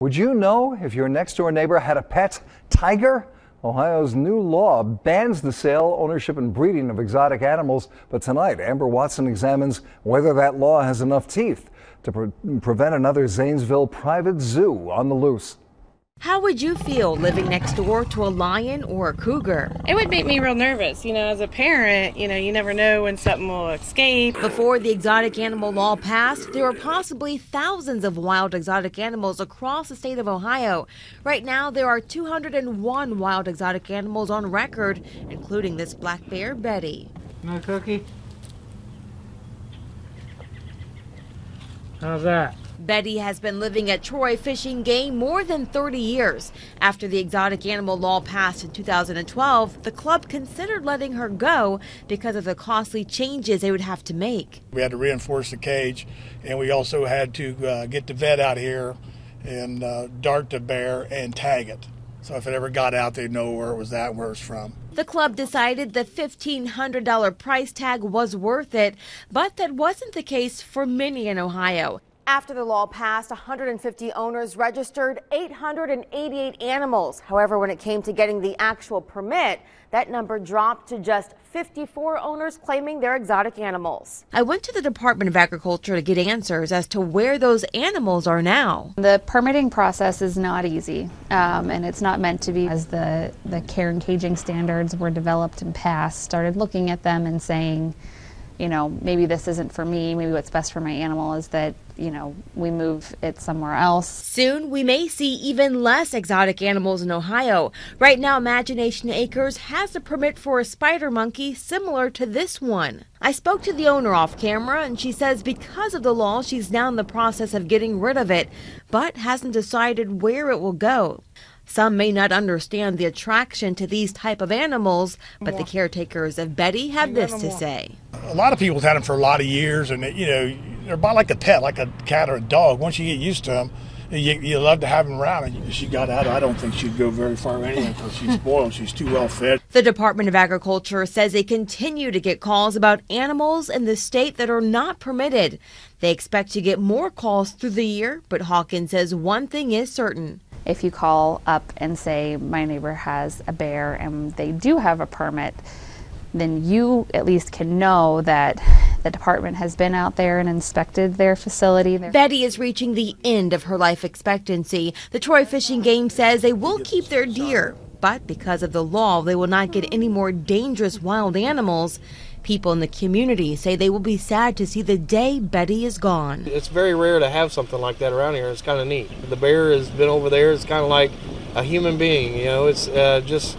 Would you know if your next door neighbor had a pet tiger? Ohio's new law bans the sale, ownership, and breeding of exotic animals. But tonight, Amber Watson examines whether that law has enough teeth to pre prevent another Zanesville private zoo on the loose. How would you feel living next door to a lion or a cougar? It would make me real nervous. You know, as a parent, you know, you never know when something will escape. Before the exotic animal law passed, there were possibly thousands of wild exotic animals across the state of Ohio. Right now, there are 201 wild exotic animals on record, including this black bear, Betty. No cookie? How's that? Betty has been living at Troy Fishing Game more than 30 years. After the exotic animal law passed in 2012, the club considered letting her go because of the costly changes they would have to make. We had to reinforce the cage, and we also had to uh, get the vet out here and uh, dart the bear and tag it. So if it ever got out, they'd know where it was at where it's from. The club decided the $1,500 price tag was worth it, but that wasn't the case for many in Ohio. After the law passed, 150 owners registered 888 animals. However, when it came to getting the actual permit, that number dropped to just 54 owners claiming their exotic animals. I went to the Department of Agriculture to get answers as to where those animals are now. The permitting process is not easy, um, and it's not meant to be. As the, the care and caging standards were developed and passed, started looking at them and saying, you know, maybe this isn't for me, maybe what's best for my animal is that, you know, we move it somewhere else. Soon we may see even less exotic animals in Ohio. Right now, Imagination Acres has a permit for a spider monkey similar to this one. I spoke to the owner off camera and she says because of the law, she's now in the process of getting rid of it, but hasn't decided where it will go. Some may not understand the attraction to these type of animals, but the caretakers of Betty have this to say. A lot of people have had them for a lot of years, and you know they're about like a pet, like a cat or a dog. Once you get used to them, you, you love to have them around. And she got out. I don't think she'd go very far anyway because she's spoiled. She's too well fed. The Department of Agriculture says they continue to get calls about animals in the state that are not permitted. They expect to get more calls through the year, but Hawkins says one thing is certain if you call up and say, My neighbor has a bear and they do have a permit, then you at least can know that the department has been out there and inspected their facility. Betty is reaching the end of her life expectancy. The Troy Fishing Game says they will keep their deer, but because of the law, they will not get any more dangerous wild animals. People in the community say they will be sad to see the day Betty is gone. It's very rare to have something like that around here. It's kind of neat. The bear has been over there. It's kind of like a human being, you know, it's uh, just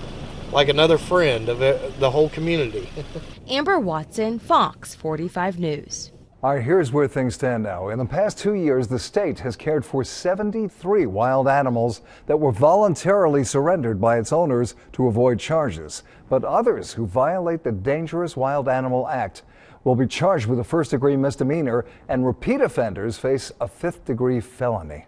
like another friend of the whole community. Amber Watson, Fox 45 News. All right, here's where things stand now. In the past two years, the state has cared for 73 wild animals that were voluntarily surrendered by its owners to avoid charges. But others who violate the Dangerous Wild Animal Act will be charged with a first degree misdemeanor, and repeat offenders face a fifth degree felony.